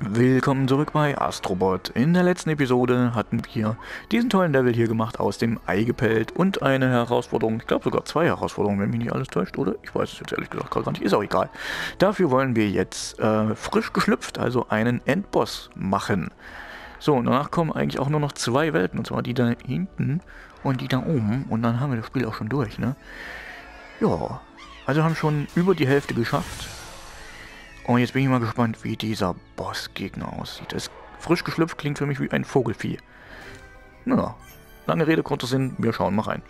Willkommen zurück bei Astrobot. In der letzten Episode hatten wir diesen tollen Level hier gemacht, aus dem Ei gepellt und eine Herausforderung, ich glaube sogar zwei Herausforderungen, wenn mich nicht alles täuscht, oder? Ich weiß es jetzt ehrlich gesagt gar nicht, ist auch egal. Dafür wollen wir jetzt äh, frisch geschlüpft, also einen Endboss machen. So, und danach kommen eigentlich auch nur noch zwei Welten, und zwar die da hinten und die da oben, und dann haben wir das Spiel auch schon durch, ne? Ja, also haben schon über die Hälfte geschafft. Und jetzt bin ich mal gespannt, wie dieser Bossgegner aussieht. Das frisch geschlüpft klingt für mich wie ein Vogelfieh. Na, lange Rede, kurzer Sinn, wir schauen mal rein.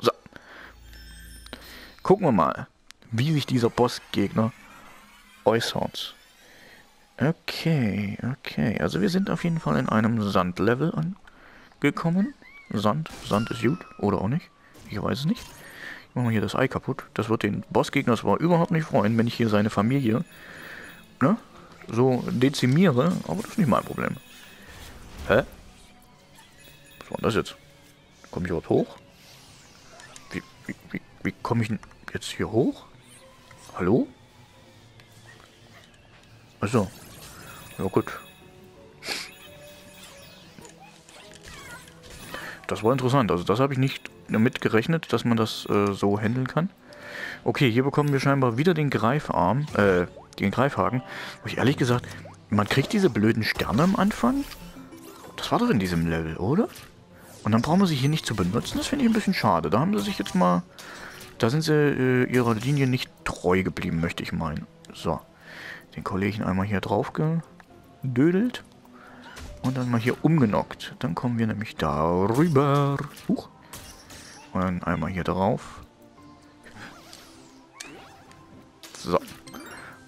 So. Gucken wir mal, wie sich dieser Bossgegner äußert. Okay, okay. Also wir sind auf jeden Fall in einem Sandlevel angekommen. Sand, Sand ist gut, oder auch nicht. Ich weiß es nicht. Ich mache mal hier das Ei kaputt. Das wird den Bossgegner zwar überhaupt nicht freuen, wenn ich hier seine Familie ne, so dezimiere, aber das ist nicht mein Problem. Hä? Was war denn das jetzt? Komme ich überhaupt hoch? Wie, wie, wie, wie komme ich jetzt hier hoch? Hallo? Achso. Ja gut. Das war interessant. Also das habe ich nicht damit gerechnet, dass man das äh, so handeln kann. Okay, hier bekommen wir scheinbar wieder den Greifarm, äh, den Greifhaken. Wo ich ehrlich gesagt, man kriegt diese blöden Sterne am Anfang. Das war doch in diesem Level, oder? Und dann brauchen wir sie hier nicht zu benutzen. Das finde ich ein bisschen schade. Da haben sie sich jetzt mal... Da sind sie äh, ihrer Linie nicht treu geblieben, möchte ich meinen. So. Den Kollegen einmal hier drauf gedödelt. Und dann mal hier umgenockt. Dann kommen wir nämlich darüber. Huch. Und einmal hier drauf. So.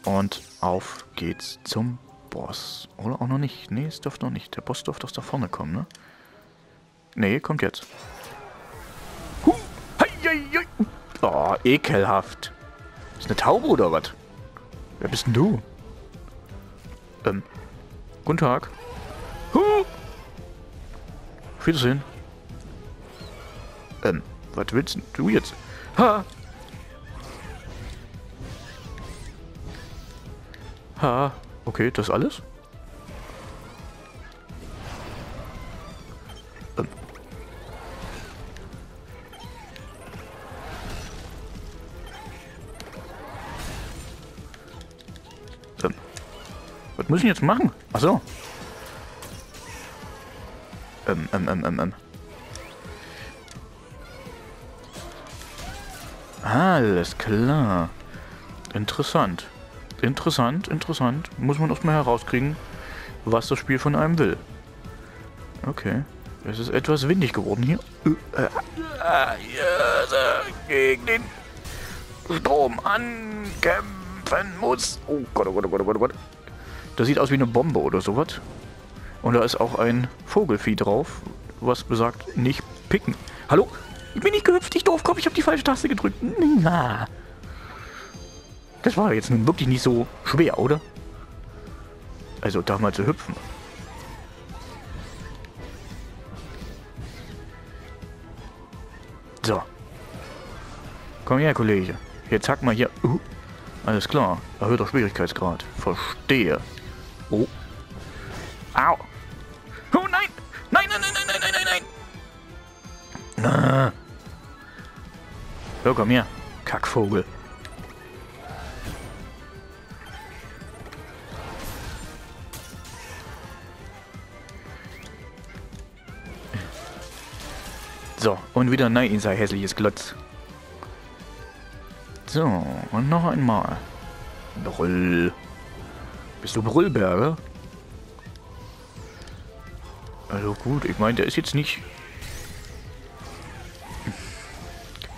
Und auf geht's zum Boss. Oder auch noch nicht. Nee, es dürfte noch nicht. Der Boss dürfte aus da vorne kommen, ne? Nee, kommt jetzt. Huh. Oh, ekelhaft. Ist eine Taube oder was? Wer bist denn du? Ähm. Guten Tag. Huh. Wiedersehen. Ähm. Was willst du jetzt? Ha! Ha, okay, das alles? Ähm. Ähm. Was müssen wir jetzt machen? Achso. Ähm, ähm, ähm, ähm, ähm. Alles klar. Interessant. Interessant, interessant. Muss man erstmal herauskriegen, was das Spiel von einem will. Okay. Es ist etwas windig geworden hier. Gegen den Strom ankämpfen muss. Oh Gott, oh Gott, oh Gott, oh Gott, oh Gott. Das sieht aus wie eine Bombe oder sowas. Und da ist auch ein Vogelfieh drauf, was besagt, nicht picken. Hallo? Ich bin nicht gehüpft, ich doof Kopf, ich habe die falsche Taste gedrückt. Na. Das war jetzt nun wirklich nicht so schwer, oder? Also da mal zu hüpfen. So. Komm her, Kollege. Jetzt hack mal hier. Uh. Alles klar. Erhöhter Schwierigkeitsgrad. Verstehe. Oh. Au. Oh nein! Nein, nein, nein, nein, nein, nein, nein! Ah. So, komm her. Kackvogel. So, und wieder nein, sein hässliches Glotz. So, und noch einmal. Brüll. Bist du Brüllberger? Also gut, ich meine, der ist jetzt nicht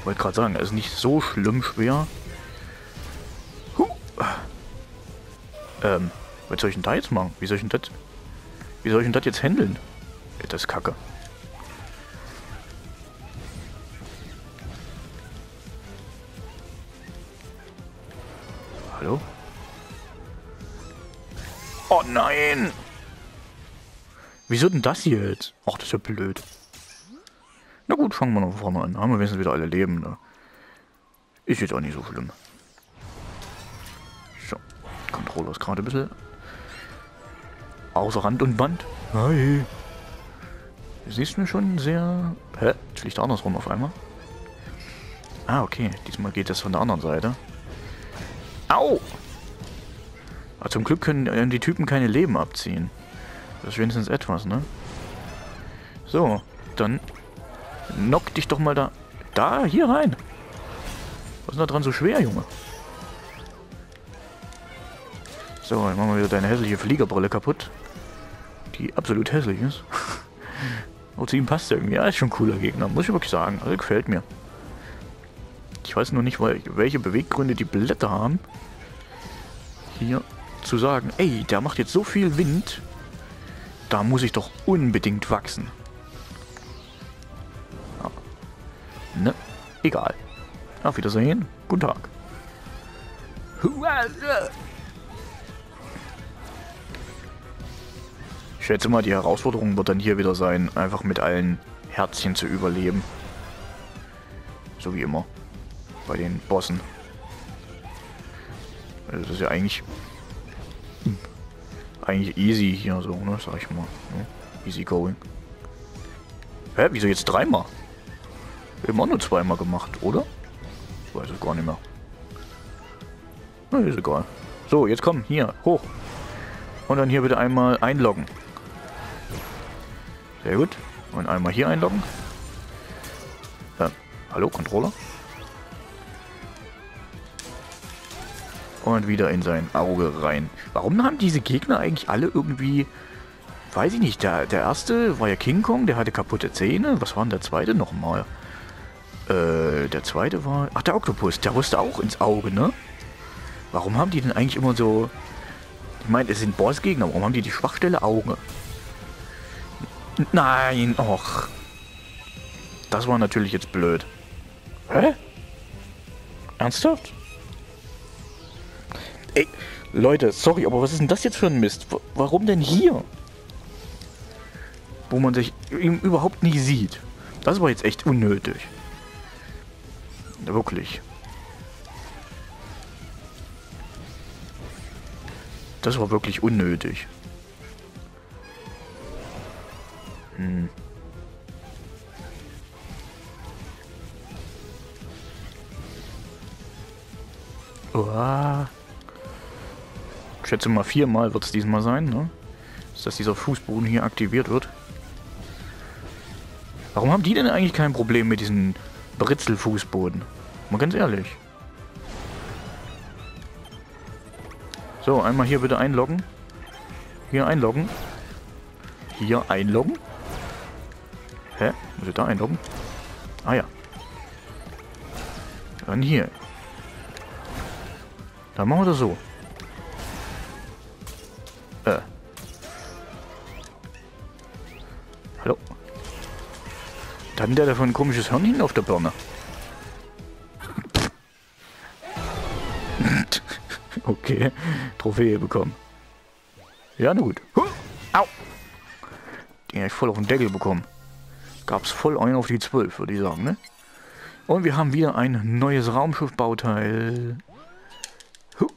wollte gerade sagen, er ist nicht so schlimm schwer. Huh. Ähm, was soll ich denn da jetzt machen? Wie soll ich denn das... Wie soll ich denn das jetzt handeln? Das ist kacke. Hallo? Oh nein! Wieso denn das hier jetzt? Ach, das ist ja blöd. Na gut, fangen wir noch vorne an. Haben wir wenigstens wieder alle Leben. Ne? Ist jetzt auch nicht so schlimm. So, Controller ist gerade ein bisschen außer Rand und Band. Hi. Siehst du schon sehr... Hä? Jetzt fliegt andersrum auf einmal. Ah, okay. Diesmal geht das von der anderen Seite. Au! Aber zum Glück können die Typen keine Leben abziehen. Das ist wenigstens etwas, ne? So, dann knock dich doch mal da... Da, hier rein. Was ist da dran so schwer, Junge? So, dann machen wir wieder deine hässliche Fliegerbrille kaputt. Die absolut hässlich ist. Und zu ihm passt irgendwie. Ja, ist schon ein cooler Gegner, muss ich wirklich sagen. Also gefällt mir. Ich weiß nur nicht, welche Beweggründe die Blätter haben. Hier zu sagen, ey, der macht jetzt so viel Wind. Da muss ich doch unbedingt wachsen. Ne? Egal. Auf Wiedersehen. Guten Tag. Ich schätze mal, die Herausforderung wird dann hier wieder sein, einfach mit allen Herzchen zu überleben. So wie immer. Bei den Bossen. Also das ist ja eigentlich... Eigentlich easy hier so, ne? Sag ich mal. Ne? Easy going. Hä? Wieso jetzt dreimal? Auch nur zweimal gemacht, oder? Ich weiß es gar nicht mehr. Na, ist egal. So, jetzt komm, hier, hoch. Und dann hier bitte einmal einloggen. Sehr gut. Und einmal hier einloggen. Äh, hallo, Controller? Und wieder in sein Auge rein. Warum haben diese Gegner eigentlich alle irgendwie... Weiß ich nicht, der, der erste war ja King Kong, der hatte kaputte Zähne. Was war denn der zweite nochmal? Äh, der zweite war... Ach, der Oktopus, der wusste auch ins Auge, ne? Warum haben die denn eigentlich immer so... Ich meine, es sind Bossgegner, warum haben die die Schwachstelle Auge? Nein, och. Das war natürlich jetzt blöd. Hä? Ernsthaft? Ey, Leute, sorry, aber was ist denn das jetzt für ein Mist? Warum denn hier? Wo man sich überhaupt nie sieht. Das war jetzt echt unnötig. Wirklich. Das war wirklich unnötig. Hm. Uah. Ich schätze mal viermal wird es diesmal sein, ne? Dass dieser Fußboden hier aktiviert wird. Warum haben die denn eigentlich kein Problem mit diesem Britzelfußboden? Mal ganz ehrlich. So, einmal hier bitte einloggen. Hier einloggen. Hier einloggen. Hä? Muss ich da einloggen? Ah ja. Dann hier. Dann machen wir das so. Dann der davon ein komisches Hörnchen auf der Birne. okay. Trophäe bekommen. Ja, na gut. Huh. Au. Den habe ich voll auf den Deckel bekommen. Gab's voll einen auf die 12, würde ich sagen, ne? Und wir haben wieder ein neues Raumschiffbauteil. Huh.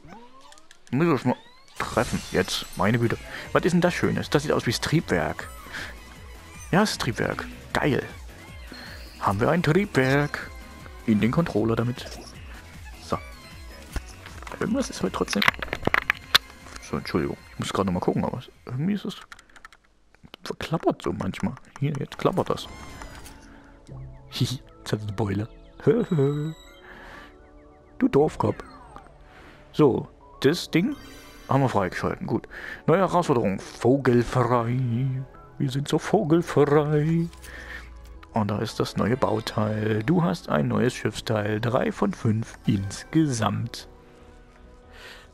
Muss ich mal treffen. Jetzt, meine Güte. Was ist denn das Schönes? Das sieht aus wie das Triebwerk. Ja, das Triebwerk. Geil. Haben wir ein Triebwerk. In den Controller damit. So. Irgendwas ist heute trotzdem... So, Entschuldigung. Ich muss gerade noch mal gucken, aber irgendwie ist es verklappert so manchmal. Hier, jetzt klappert das. Hihi, jetzt hat es eine Beule. du Dorfkopf. So, das Ding haben wir freigeschalten. Gut. Neue Herausforderung. Vogelfrei. Wir sind so vogelfrei. Und da ist das neue Bauteil. Du hast ein neues Schiffsteil. Drei von fünf insgesamt.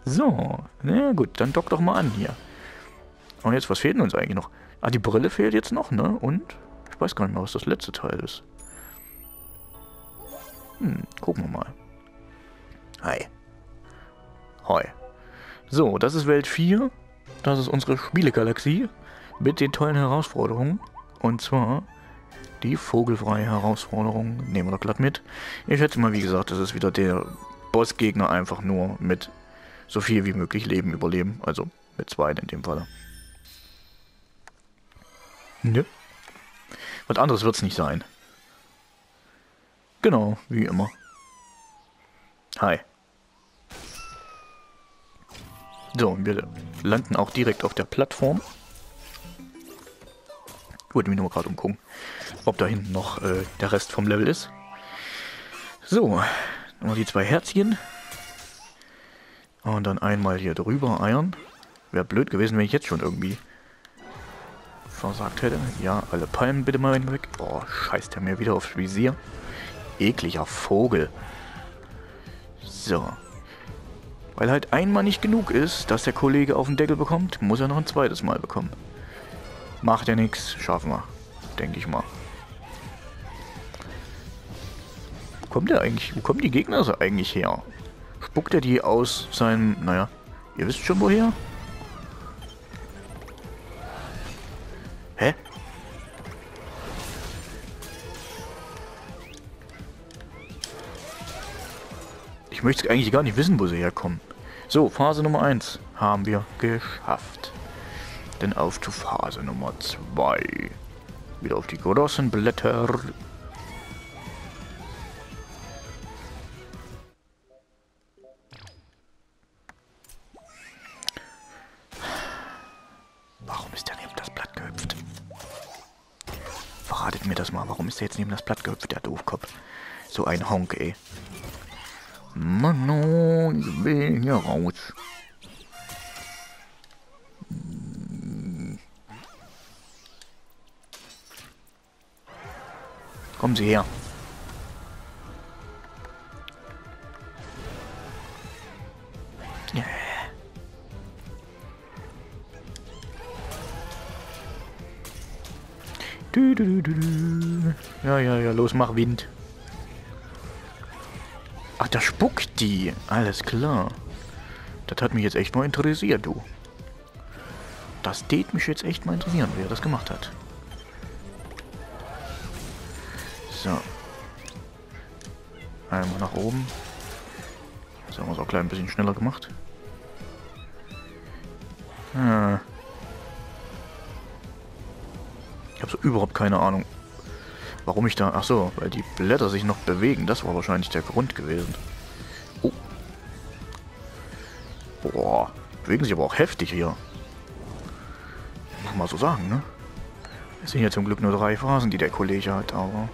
So. Na gut, dann dock doch mal an hier. Und jetzt, was fehlt uns eigentlich noch? Ah, die Brille fehlt jetzt noch, ne? Und? Ich weiß gar nicht mehr, was das letzte Teil ist. Hm, gucken wir mal. Hi. Hoi. So, das ist Welt 4. Das ist unsere Spielegalaxie mit den tollen Herausforderungen. Und zwar Die vogelfreie Herausforderung nehmen wir doch glatt mit. Ich schätze mal, wie gesagt, das ist wieder der Bossgegner einfach nur mit so viel wie möglich Leben überleben. Also mit zwei in dem Fall. Ne? Was anderes wird es nicht sein. Genau, wie immer. Hi. So, wir landen auch direkt auf der Plattform. Ich wollte mich nur gerade umgucken, ob da hinten noch äh, der Rest vom Level ist. So, nochmal die zwei Herzchen. Und dann einmal hier drüber eiern. Wäre blöd gewesen, wenn ich jetzt schon irgendwie versagt hätte. Ja, alle Palmen bitte mal weg. Boah, scheißt der mir wieder aufs Visier. Ekliger Vogel. So. Weil halt einmal nicht genug ist, dass der Kollege auf den Deckel bekommt, muss er noch ein zweites Mal bekommen. Macht ja nichts, schaffen wir. Denke ich mal. Wo kommt der eigentlich? Wo kommen die Gegner so eigentlich her? Spuckt er die aus seinem... Naja, ihr wisst schon woher? Hä? Ich möchte eigentlich gar nicht wissen, wo sie herkommen. So, Phase Nummer 1 haben wir geschafft. Dann auf zu Phase Nummer 2. Wieder auf die großen Blätter. Warum ist der neben das Blatt gehüpft? Verratet mir das mal, warum ist der jetzt neben das Blatt gehüpft, der Doofkopf? So ein Honk, ey. Mano, ich will hier raus. Kommen Sie her. Ja, ja, ja, los, mach Wind. Ach, da spuckt die. Alles klar. Das hat mich jetzt echt mal interessiert, du. Das tät mich jetzt echt mal interessieren, wer das gemacht hat. So. Einmal nach oben. Das haben wir es auch gleich ein bisschen schneller gemacht. Ah. Ich habe so überhaupt keine Ahnung, warum ich da... Ach so, weil die Blätter sich noch bewegen. Das war wahrscheinlich der Grund gewesen. Oh. Boah, bewegen sich aber auch heftig hier. Muss man so sagen, ne? Es sind ja zum Glück nur drei Phasen, die der Kollege hat, aber...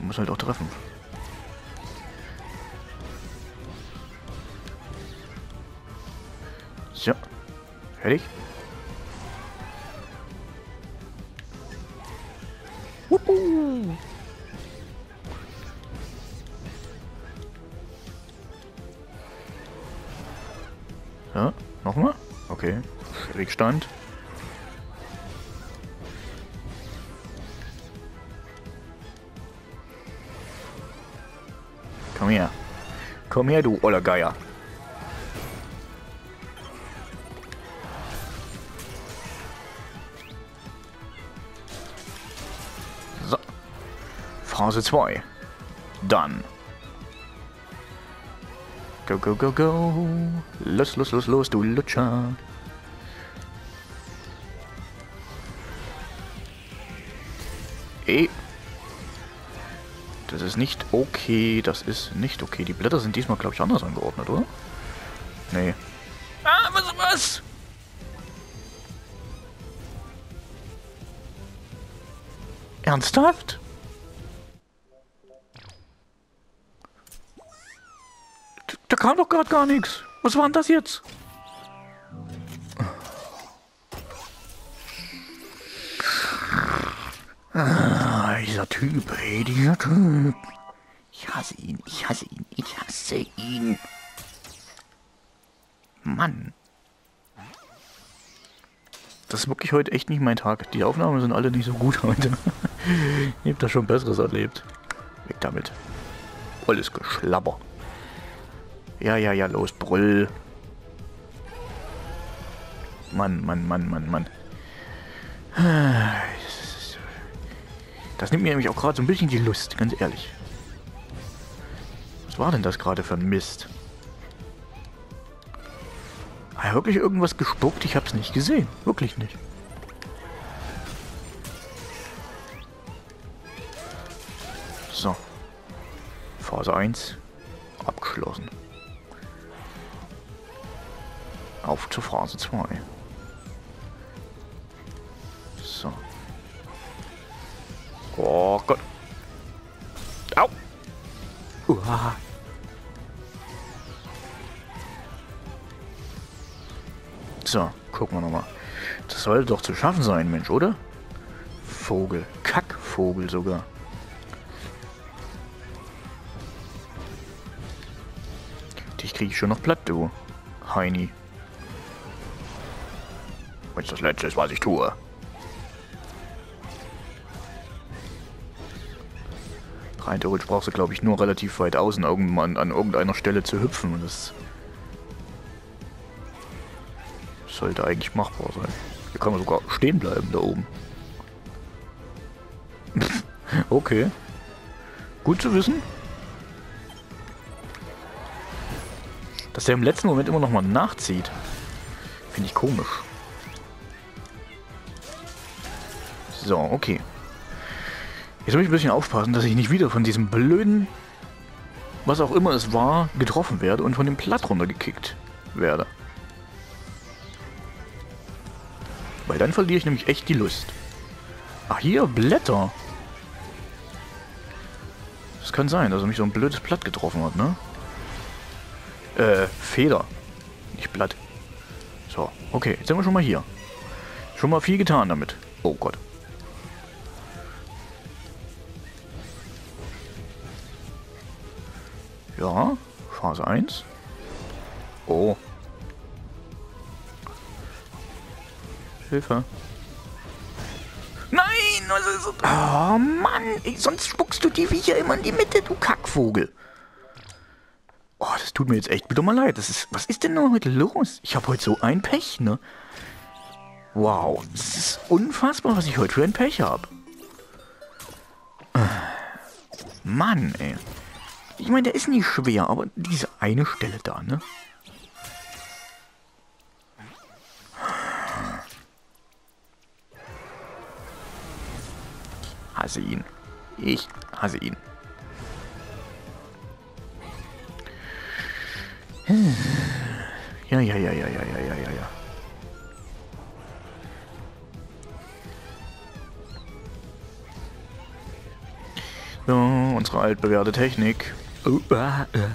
Muss halt auch treffen. So. Fertig? Wuhu. Ja, nochmal? Okay. Schrägstand. Komm her, du oller Geier. So. Phase 2. Dann. Go, go, go, go. Los, los, los, los, du Lutscher. Eh. Das ist nicht okay. Das ist nicht okay. Die Blätter sind diesmal, glaube ich, anders angeordnet, oder? Nee. Ah, was, was? Ernsthaft? Da kam doch gerade gar nichts. Was war denn das jetzt? Dieser Typ, ey, dieser Typ. Ich hasse ihn, ich hasse ihn, ich hasse ihn. Mann. Das ist wirklich heute echt nicht mein Tag. Die Aufnahmen sind alle nicht so gut heute. ich hab da schon Besseres erlebt. Weg damit. Volles Geschlabber. Ja, ja, ja, los, brüll. Mann, Mann, Mann, Mann, Mann. Das nimmt mir nämlich auch gerade so ein bisschen die Lust, ganz ehrlich. Was war denn das gerade für ein Mist? Hat er wirklich irgendwas gespuckt? Ich hab's nicht gesehen. Wirklich nicht. So. Phase 1 abgeschlossen. Auf zur Phase 2. Oh Gott. Au! Uah. So, gucken wir nochmal. Das sollte doch zu schaffen sein, Mensch, oder? Vogel. Kackvogel sogar. Dich kriege ich schon noch platt, du. Heini. Wenn es das Letzte ist, was ich tue. Rein theoretisch brauchst du, glaube ich, nur relativ weit außen irgendwann an irgendeiner Stelle zu hüpfen. Und das sollte eigentlich machbar sein. Hier kann man sogar stehen bleiben, da oben. okay. Gut zu wissen. Dass der im letzten Moment immer noch mal nachzieht. Finde ich komisch. So, okay. Jetzt muss ich ein bisschen aufpassen, dass ich nicht wieder von diesem blöden, was auch immer es war, getroffen werde und von dem Platt runtergekickt werde. Weil dann verliere ich nämlich echt die Lust. Ach, hier, Blätter. Das kann sein, dass er mich so ein blödes Blatt getroffen hat, ne? Äh, Feder. Nicht Blatt. So, okay, jetzt sind wir schon mal hier. Schon mal viel getan damit. Oh Gott. Ja, Phase 1. Oh. Hilfe. Nein! Was ist Oh Mann! Ey, sonst spuckst du die Viecher immer in die Mitte, du Kackvogel. Oh, das tut mir jetzt echt wieder mal leid. Das ist, was ist denn noch heute los? Ich habe heute so ein Pech, ne? Wow, das ist unfassbar, was ich heute für ein Pech habe. Mann, ey. Ich meine, der ist nicht schwer, aber diese eine Stelle da, ne? Hasse ihn. Ich hasse ihn. Ja, ja, ja, ja, ja, ja, ja, ja, ja. So, unsere altbewährte Technik. Wenn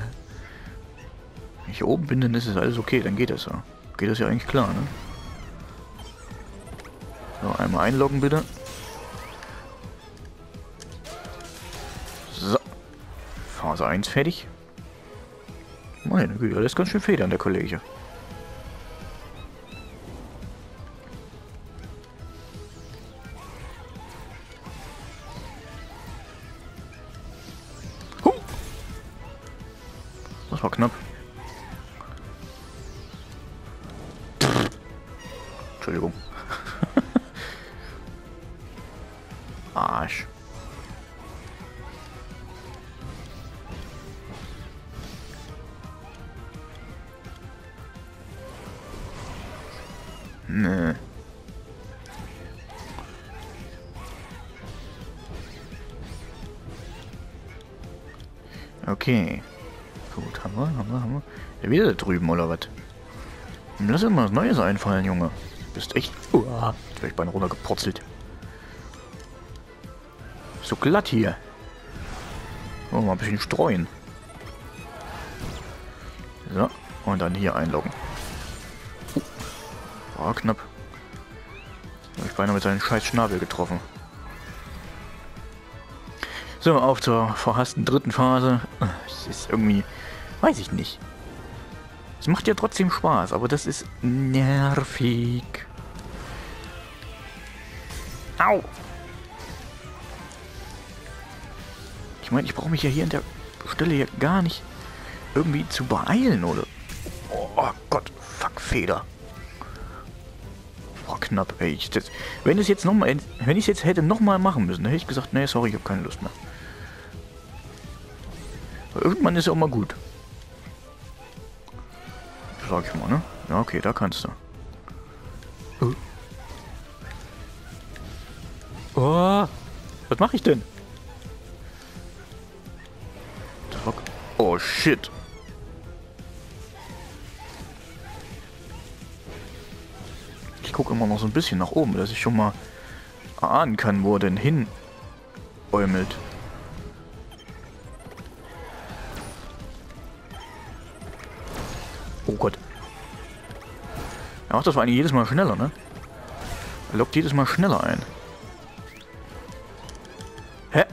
ich oben bin, dann ist es alles okay, dann geht das ja. Geht das ja eigentlich klar, ne? So, einmal einloggen bitte. So. Phase 1 fertig. Meine Güte, das ist ganz schön federn, der Kollege. Okay. Gut, haben wir, haben wir, haben wir. Ja, wieder da drüben, oder was? Lass dir mal was Neues einfallen, Junge. Du bist echt... Uah, jetzt ich beinahe runtergepurzelt. So glatt hier. Oh, mal ein bisschen streuen. So, und dann hier einloggen. Uh, war knapp. Habe ich beinahe mit seinem scheiß Schnabel getroffen. So, auf zur verhassten dritten Phase. Es ist irgendwie Weiß ich nicht. Es macht ja trotzdem Spaß, aber das ist nervig. Au! Ich meine, ich brauche mich ja hier an der Stelle hier gar nicht irgendwie zu beeilen, oder? Oh Gott, fuck, Feder. Oh knapp. Ey, ich, das, wenn es jetzt noch wenn ich es jetzt hätte nochmal machen müssen, dann hätte ich gesagt, nee, sorry, ich habe keine Lust mehr. Irgendwann ist ja auch mal gut. Sag ich mal, ne? Ja, okay, da kannst du. Oh. oh. Was mache ich denn? Oh, shit. Ich gucke immer noch so ein bisschen nach oben, dass ich schon mal ahnen kann, wo er denn hin äumelt. Ja, das war eigentlich jedes Mal schneller, ne? Er lockt jedes Mal schneller ein. Hä?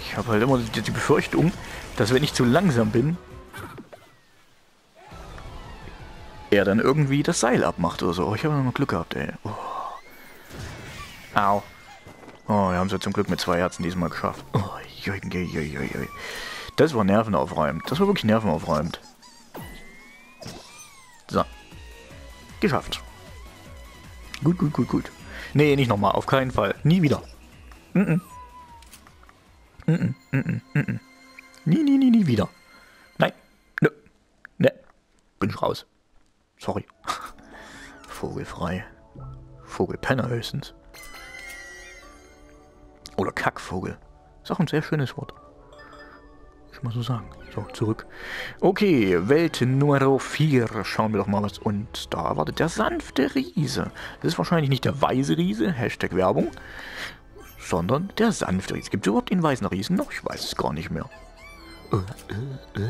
Ich habe halt immer die, die Befürchtung, dass wenn ich zu langsam bin, er dann irgendwie das Seil abmacht oder so. Oh, ich habe noch Glück gehabt, ey. Oh. Au. Oh, wir haben es ja zum Glück mit zwei Herzen diesmal geschafft. Oh, joi, joi, joi, joi. Das war nervenaufräumend. Das war wirklich nervenaufräumend. Geschafft. Gut, gut, gut, gut. Nee, nicht nochmal. Auf keinen Fall. Nie wieder. Mm -mm. Mm -mm, mm -mm, mm Nie, nie, nie, nie wieder. Nein. Nö. Ne. Bin ich raus. Sorry. Vogelfrei. Vogelpenner höchstens. Oder Kackvogel. Ist auch ein sehr schönes Wort mal so sagen. So, zurück. Okay, Welt Nummer 4. Schauen wir doch mal was. Und da wartet der sanfte Riese. Das ist wahrscheinlich nicht der weise Riese, Hashtag Werbung, sondern der sanfte Riese. Gibt es überhaupt den weißen Riesen noch? Ich weiß es gar nicht mehr. Äh.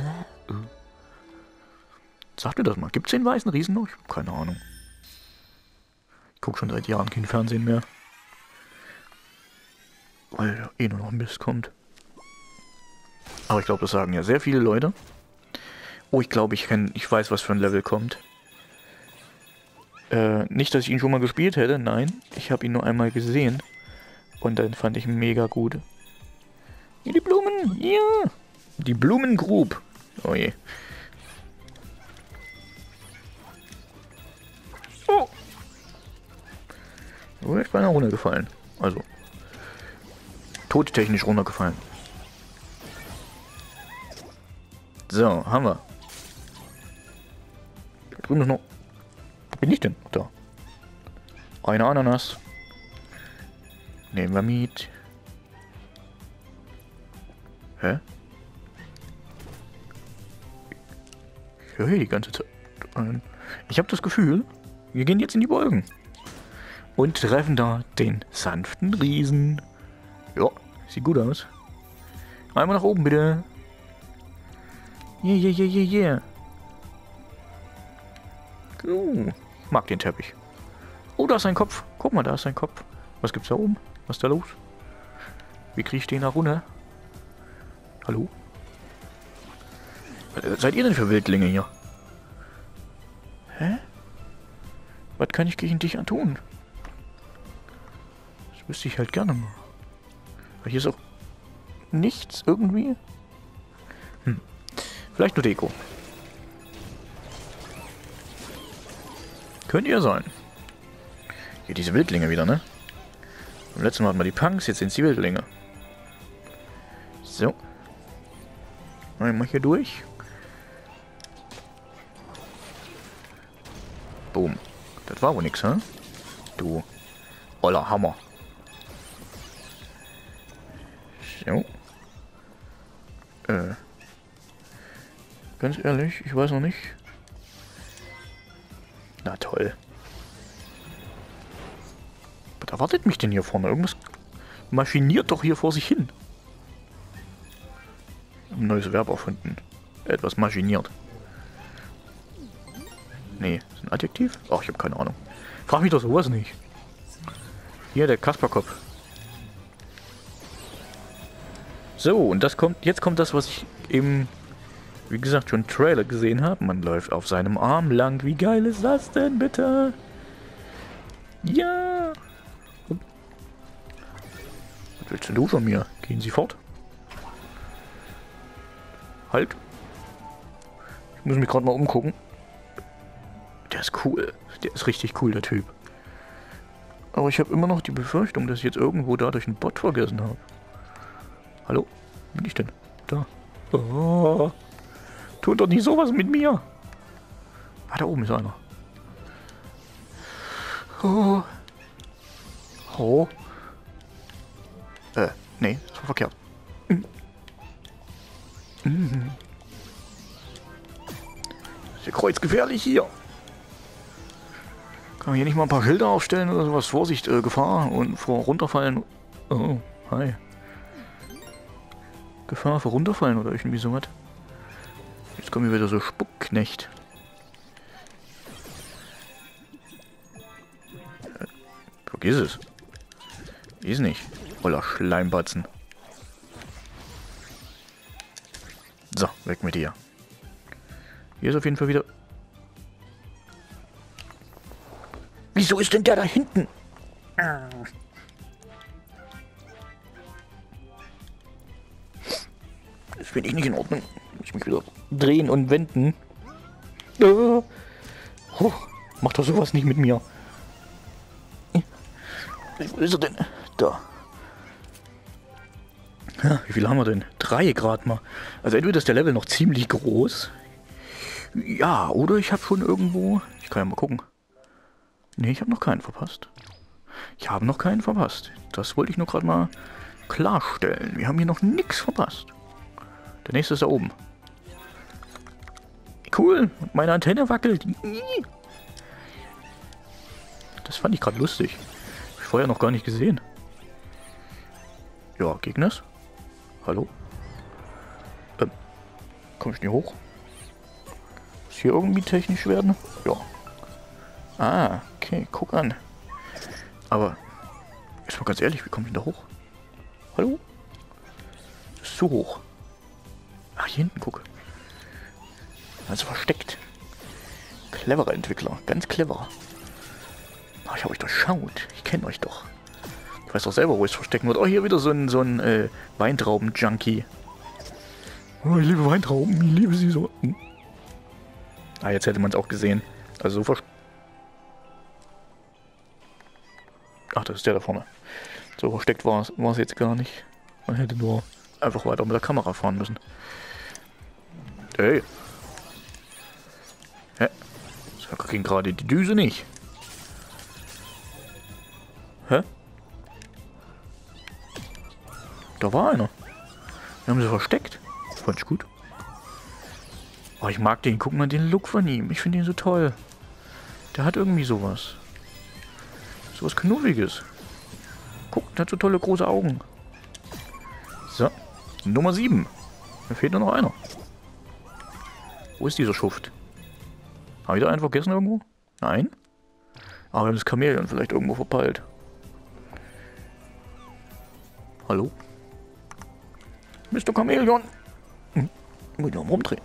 Sag mir das mal. Gibt es den weißen Riesen noch? Ich habe keine Ahnung. Ich gucke schon seit Jahren kein Fernsehen mehr. Weil eh nur noch Mist kommt. Aber ich glaube, das sagen ja sehr viele Leute. Oh, ich glaube, ich ich weiß, was für ein Level kommt. Äh, nicht, dass ich ihn schon mal gespielt hätte, nein. Ich habe ihn nur einmal gesehen. Und dann fand ich ihn mega gut. Die Blumen, ja. Die Blumengrub. Oh je. Oh. So ist beinahe runtergefallen. Also. Todtechnisch runtergefallen. So, haben wir. Da drüben ist noch... Wo bin ich denn? Da. Eine Ananas. Nehmen wir mit. Hä? Ich höre hier die ganze Zeit. Ich habe das Gefühl, wir gehen jetzt in die Wolken. Und treffen da den sanften Riesen. Ja, sieht gut aus. Einmal nach oben bitte. Yeah, yeah, yeah, yeah, yeah. Uh, mag den Teppich. Oh, da ist ein Kopf. Guck mal, da ist ein Kopf. Was gibt's da oben? Was ist da los? Wie kriege ich den da runter? Hallo? Was seid ihr denn für Wildlinge hier? Hä? Was kann ich gegen dich tun? Das wüsste ich halt gerne mal. Aber hier ist auch nichts irgendwie. Vielleicht nur Deko. Könnte ja sein. Hier diese Wildlinge wieder, ne? Beim letzten Mal hatten wir die Punks, jetzt sind es die Wildlinge. So. Einmal hier durch. Boom. Das war wohl nix, hä? Du. Oller Hammer. Ganz ehrlich, ich weiß noch nicht. Na toll. Was erwartet mich denn hier vorne? Irgendwas maschiniert doch hier vor sich hin. Ein neues Verb erfunden. Etwas maschiniert. Nee, ist ein Adjektiv? Ach, ich habe keine Ahnung. Frag mich doch sowas nicht. Hier, der Kasperkopf. So, und das kommt, jetzt kommt das, was ich eben wie gesagt, schon Trailer gesehen habe. Man läuft auf seinem Arm lang. Wie geil ist das denn, bitte? Ja. Was willst du von mir? Gehen Sie fort. Halt. Ich muss mich gerade mal umgucken. Der ist cool. Der ist richtig cool, der Typ. Aber ich habe immer noch die Befürchtung, dass ich jetzt irgendwo dadurch einen Bot vergessen habe. Hallo? Wo bin ich denn? Da. Oh. Tut doch nicht sowas mit mir. Ah, da oben ist einer. Oh. Oh. Äh, nee, das war verkehrt. Mhm. Mhm. Ist ja kreuzgefährlich hier. Kann man hier nicht mal ein paar Schilder aufstellen oder sowas? Vorsicht, äh, Gefahr und vor runterfallen. Oh, hi. Gefahr vor runterfallen oder irgendwie sowas. Jetzt kommen hier wieder so Spuckknecht. Vergiss es. Ist nicht. Voller Schleimbatzen. So, weg mit dir. Hier ist auf jeden Fall wieder... Wieso ist denn der da hinten? Das finde ich nicht in Ordnung. Muss ich mich wieder drehen und wenden. Oh, mach doch sowas nicht mit mir. Wo ist er denn? Da. Ja, wie viel haben wir denn? Drei Grad mal. Also entweder ist der Level noch ziemlich groß. Ja, oder ich habe schon irgendwo... Ich kann ja mal gucken. Nee, ich habe noch keinen verpasst. Ich habe noch keinen verpasst. Das wollte ich nur gerade mal klarstellen. Wir haben hier noch nichts verpasst. Der nächste ist da oben. Cool, meine Antenne wackelt. Das fand ich gerade lustig. Ich vorher noch gar nicht gesehen. Ja, Gegners. Hallo? Ähm, komm ich nicht hoch? Muss hier irgendwie technisch werden? Ja. Ah, okay, guck an. Aber, ist mal ganz ehrlich, wie komme ich denn da hoch? Hallo? Ist zu hoch. Ach, hier hinten, guck. Also versteckt. Cleverer Entwickler, ganz clever. Ach, ich habe euch durchschaut. Ich kenne euch doch. Ich weiß doch selber, wo ich es verstecken wird. Oh, hier wieder so ein, so ein äh, Weintrauben-Junkie. Oh, ich liebe Weintrauben. Ich liebe sie so. Hm. Ah, jetzt hätte man es auch gesehen. Also so versteckt. Ach, das ist der da vorne. So versteckt war es jetzt gar nicht. Man hätte nur einfach weiter mit der Kamera fahren müssen. Hey. Hä? Das ging gerade die Düse nicht. Hä? Da war einer. Wir haben sie versteckt. Fand ich gut. Oh, ich mag den. Guck mal den Look von ihm. Ich finde ihn so toll. Der hat irgendwie sowas. Sowas Knuffiges. Guck, der hat so tolle große Augen. So. Nummer 7. Mir fehlt nur noch einer. Wo ist dieser Schuft? Habe ich da einen vergessen irgendwo? Nein? Aber wir haben das Chamäleon vielleicht irgendwo verpeilt. Hallo? Mr. Chamäleon! Hm. Muss ich rumdrehen.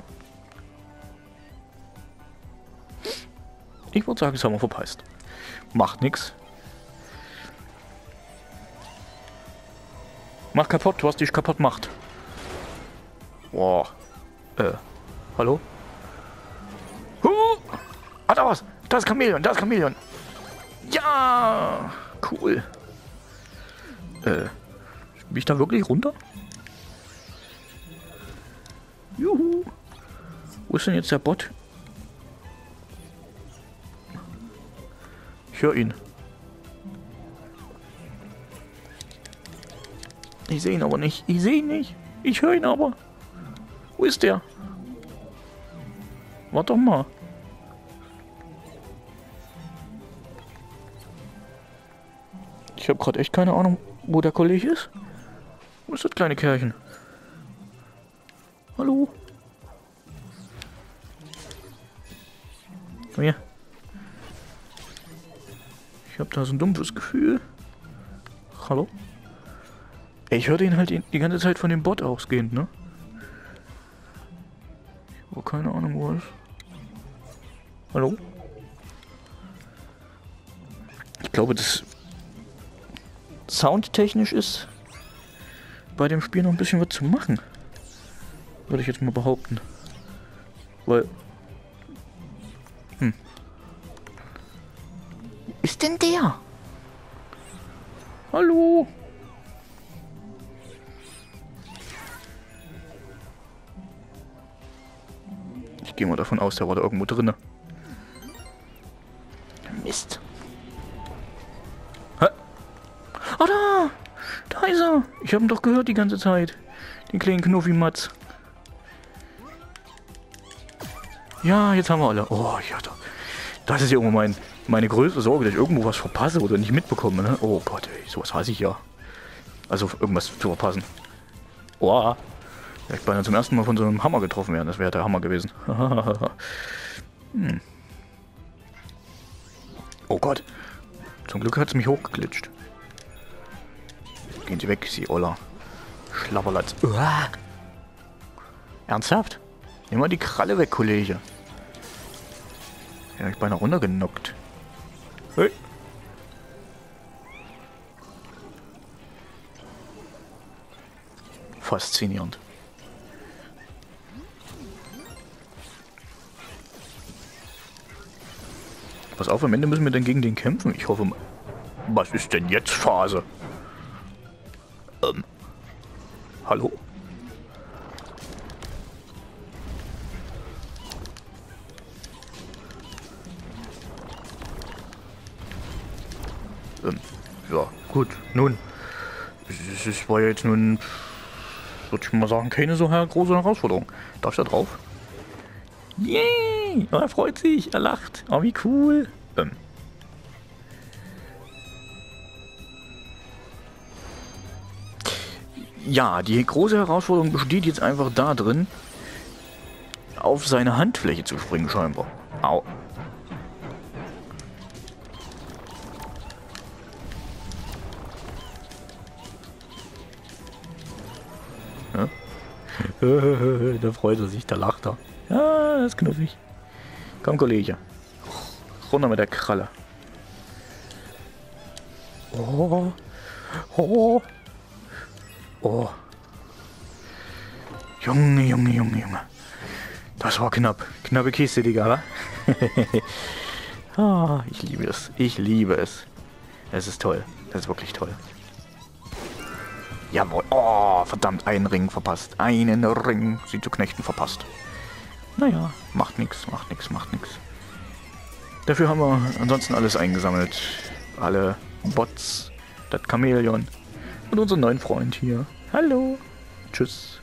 Ich würde sagen, das haben wir verpasst. Macht nix. Mach kaputt, was dich kaputt macht. Boah. Äh. Hallo? Huh! Ah, da was! Da ist Chamäleon, da ist Chamäleon! Ja! Cool. Äh. Bin ich da wirklich runter? Juhu! Wo ist denn jetzt der Bot? Ich höre ihn. Ich sehe ihn aber nicht. Ich sehe ihn nicht. Ich höre ihn aber. Wo ist der? Warte doch mal. Ich habe gerade echt keine Ahnung, wo der Kollege ist. Wo ist das kleine Kerlchen? Hallo? Komm her. Ich habe da so ein dumpfes Gefühl. Hallo? Ich höre den halt die ganze Zeit von dem Bot ausgehend, ne? Ich habe keine Ahnung, wo er ist. Hallo? Ich glaube, das soundtechnisch ist bei dem Spiel noch ein bisschen was zu machen. Würde ich jetzt mal behaupten. Weil... Hm. ist denn der? Hallo? Ich gehe mal davon aus, der war da irgendwo drinne. Habe ihn doch gehört die ganze Zeit. Den kleinen Knuffi Matz. Ja, jetzt haben wir alle. Oh, ja, da. Das ist ja immer mein, meine größte Sorge, dass ich irgendwo was verpasse oder nicht mitbekomme. Ne? Oh Gott, ey, sowas hasse ich ja. Also irgendwas zu verpassen. Oh. Ich bin ja zum ersten Mal von so einem Hammer getroffen werden. Das wäre der Hammer gewesen. hm. Oh Gott. Zum Glück hat es mich hochgeglitscht. Gehen Sie weg, Sie Oller. Schlapperlatz. Uah. Ernsthaft? Nimm mal die Kralle weg, Kollege. Ja, ich beinahe runtergenockt. Hey. Faszinierend. Pass auf, am Ende müssen wir dann gegen den kämpfen. Ich hoffe... Was ist denn jetzt Phase? Ähm. Hallo? Ähm, ja, gut, nun. Es war jetzt nun, würde ich mal sagen, keine so große Herausforderung. Darf ich da drauf? Yay! Oh, er freut sich, er lacht. Oh, wie cool. Ja, die große Herausforderung besteht jetzt einfach darin, auf seine Handfläche zu springen, scheinbar. Au. da freut er sich, da lacht er. Ja, das ist knuffig. Komm, Kollege. Runter mit der Kralle. Oh. Oh. Oh. Junge, Junge, Junge, Junge. Das war knapp. Knappe Kiste, Digga, ah, ich liebe es. Ich liebe es. Es ist toll. Das ist wirklich toll. Jawohl. Oh, verdammt, einen Ring verpasst. Einen Ring. Sie zu Knechten verpasst. Naja, macht nichts, macht nichts, macht nichts. Dafür haben wir ansonsten alles eingesammelt. Alle Bots, das Chamäleon und unseren neuen Freund hier. Hallo. Tschüss.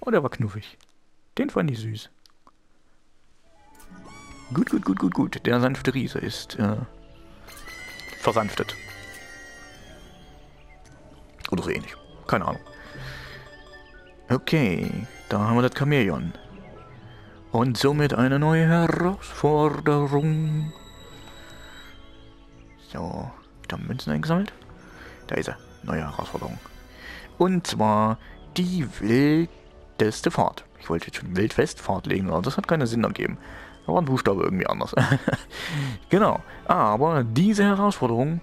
Oh, der war knuffig. Den fand ich süß. Gut, gut, gut, gut, gut. Der sanfte Riese ist äh, versanftet. Oder so ähnlich. Keine Ahnung. Okay, da haben wir das Chamäleon. Und somit eine neue Herausforderung. So, wieder Münzen eingesammelt. Da ist er. Neue Herausforderung. Und zwar die wildeste Fahrt. Ich wollte jetzt schon Wildfestfahrt legen, aber das hat keinen Sinn ergeben. Da war ein Buchstabe irgendwie anders. genau. Aber diese Herausforderung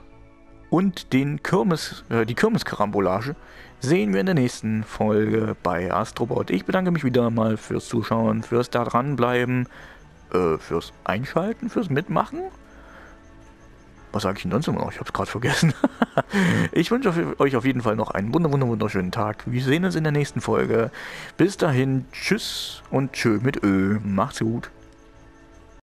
und den Kirmes, äh, die Kirmeskarambolage sehen wir in der nächsten Folge bei Astrobot. Ich bedanke mich wieder mal fürs Zuschauen, fürs da dranbleiben, äh, fürs Einschalten, fürs Mitmachen. Was sage ich denn sonst immer noch? Ich habe es gerade vergessen. ich wünsche euch auf jeden Fall noch einen wunder, wunder, wunderschönen Tag. Wir sehen uns in der nächsten Folge. Bis dahin, tschüss und tschö mit Ö. Macht's gut.